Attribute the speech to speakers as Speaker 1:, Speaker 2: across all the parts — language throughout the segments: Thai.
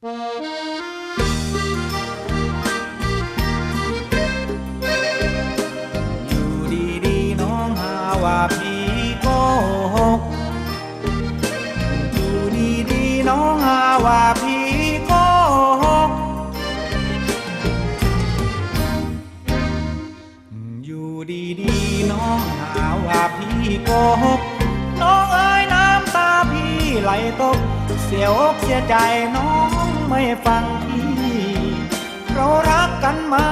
Speaker 1: อยู่ดีๆน้องหาว่าพี่โกหก อยู่ดีๆน้องหาว่าพี่โกหก อยู่ดีๆน้องหาว่าพี่โกหก น้องเอ้ยน้ำตาพี่ไหลตก เสียอกเสียใจน้อง ไม่ฟังพี่เรารักกันมา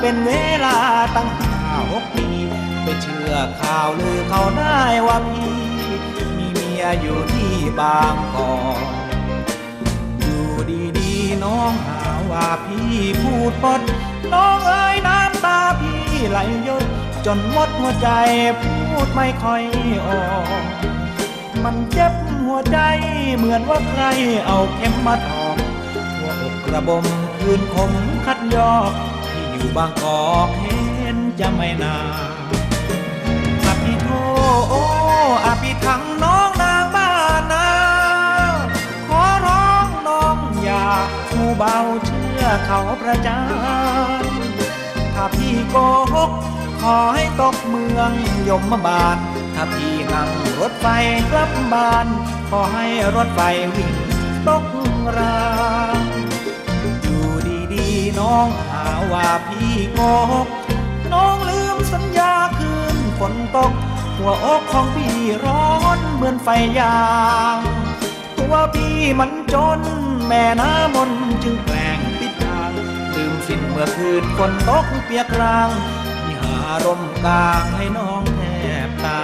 Speaker 1: เป็นเวลาตั้งห้าหกปีไปเชื่อข่าวลือเขาได้ว่าพี่ มีเมียอยู่ที่บางกอกอยู่ดีๆน้องหาว่าพี่พูดปด น้องเอ้ยน้ำตาพี่ไหลยดจนหมดหัวใจพูดไม่ค่อยออกมันเจ็บหัวใจเหมือนว่าใครเอาเข็มมาตอ กระบมคืนคมคัดยอกที่อยู่บางกอกเห็นจะไม่นานอภิโทโออภิทังน้องนางบ้านนาขอร้องน้องอย่าหูเบาเชื่อเขาประจานถ้าพี่โกหกขอให้ตกเมืองยมบาลถ้าพี่นั่งรถไฟกลับบ้าน ขอให้รถไฟวิ่งตกรา องหาว่าพี่โกหกน้องลืมสัญญาคืนฝนตก หัวอกของพี่ร้อนเหมือนไฟยางตัวพี่มันจน แม่น้ำมนจึงแกล้งปิดทาง ลืมสิ้นเมื่อคืนฝนตกเปียกรางพี่หาร่มกลางให้น้องแทบตา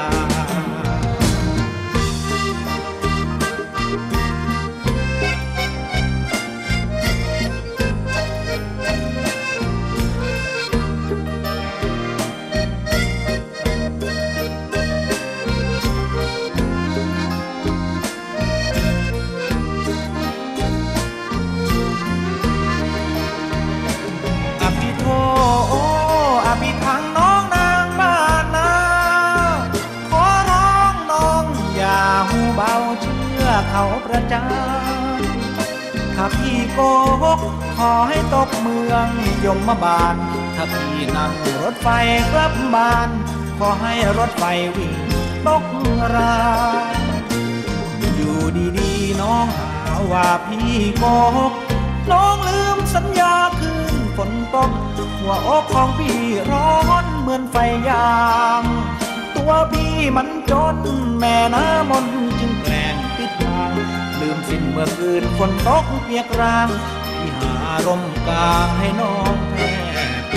Speaker 1: อภิทังน้องนางบ้านนาขอร้องน้องอย่าหูเบาเชื่อเขาประจานถ้าพี่โกหกขอให้ตกเมืองยมมาบาน ถ้าพี่นั่งรถไฟกลับบ้าน ขอให้รถไฟวิ่งตกรางอยู่ดีๆน้องหาว่าพี่โกหก ตก หัวอกของพี่ร้อนเหมือนไฟยาง ตัวพี่มันจนแม่น้ำมนจึงแกล้งปิดทาง ลืมสิ้นเมื่อคืนฝนตกเปียกราง พี่หาร่มกลางให้น้องแทบ